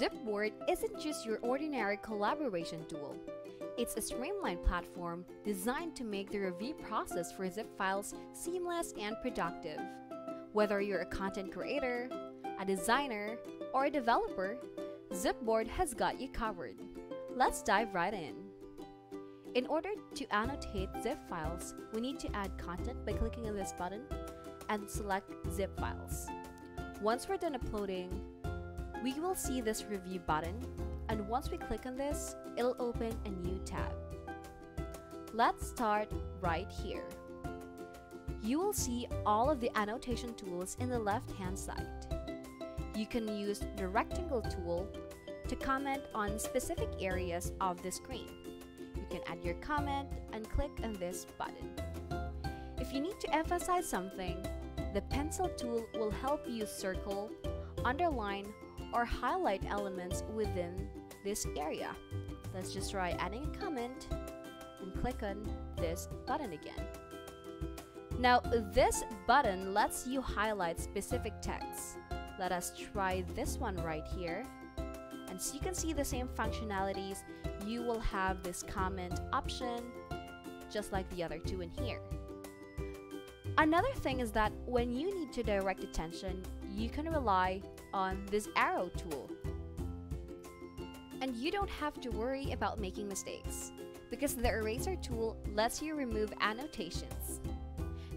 Zipboard isn't just your ordinary collaboration tool. It's a streamlined platform designed to make the review process for zip files seamless and productive. Whether you're a content creator, a designer, or a developer, Zipboard has got you covered. Let's dive right in. In order to annotate zip files, we need to add content by clicking on this button and select zip files. Once we're done uploading, we will see this review button and once we click on this, it'll open a new tab. Let's start right here. You will see all of the annotation tools in the left hand side. You can use the rectangle tool to comment on specific areas of the screen. You can add your comment and click on this button. If you need to emphasize something, the pencil tool will help you circle, underline, or highlight elements within this area. Let's just try adding a comment and click on this button again. Now, this button lets you highlight specific text. Let us try this one right here. And so you can see the same functionalities. You will have this comment option, just like the other two in here. Another thing is that when you need to direct attention, you can rely on this arrow tool. And you don't have to worry about making mistakes, because the eraser tool lets you remove annotations.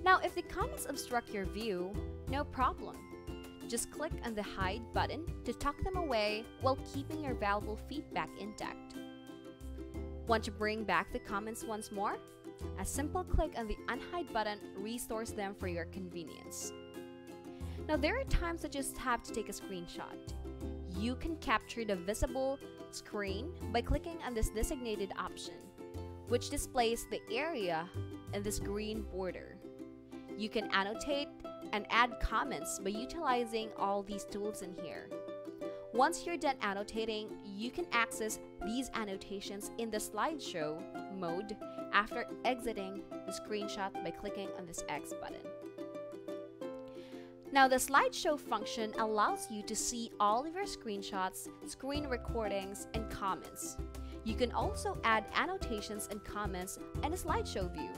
Now, if the comments obstruct your view, no problem. Just click on the hide button to tuck them away while keeping your valuable feedback intact. Want to bring back the comments once more? A simple click on the unhide button restores them for your convenience. Now there are times I just have to take a screenshot. You can capture the visible screen by clicking on this designated option, which displays the area in this green border. You can annotate and add comments by utilizing all these tools in here. Once you're done annotating, you can access these annotations in the slideshow mode after exiting the screenshot by clicking on this X button. Now the slideshow function allows you to see all of your screenshots, screen recordings, and comments. You can also add annotations and comments in a slideshow view.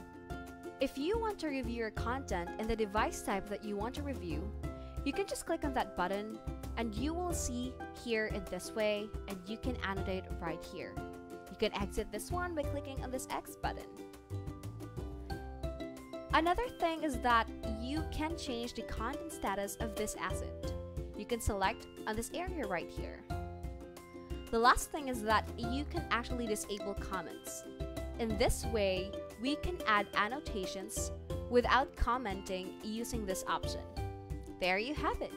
If you want to review your content in the device type that you want to review, you can just click on that button and you will see here in this way and you can annotate right here. You can exit this one by clicking on this X button. Another thing is that you can change the content status of this asset. You can select on this area right here. The last thing is that you can actually disable comments. In this way, we can add annotations without commenting using this option. There you have it.